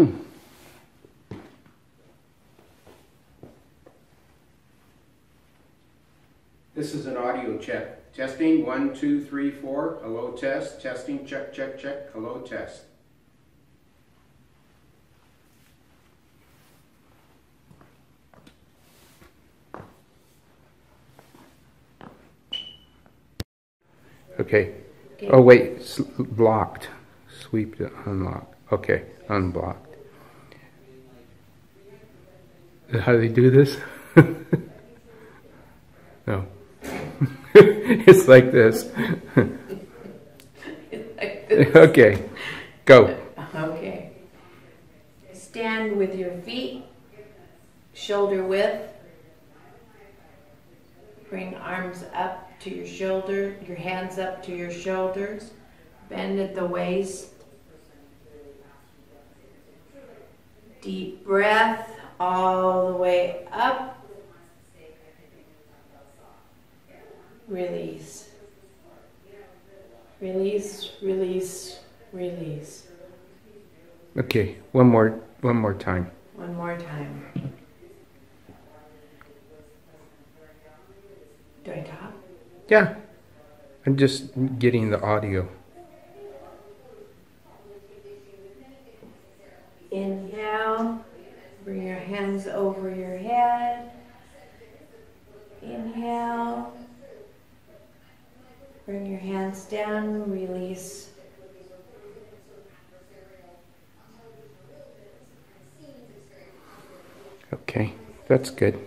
This is an audio check. Testing, one, two, three, four. Hello, test. Testing, check, check, check. Hello, test. Okay. Oh, wait, s- blocked. Sweep to unlock. Okay, unblocked. How they do this? no. it's like this. okay, go. Okay. Stand with your feet shoulder width. Bring arms up to your shoulder, your hands up to your shoulders. Bend at the waist. Deep breath all the way up. Release. Release, release, release. Okay, one more, one more time. One more time. Do I talk? Yeah, I'm just getting the audio. Inhale. Bring your hands over your head. Inhale. Bring your hands down. Release. Okay, that's good.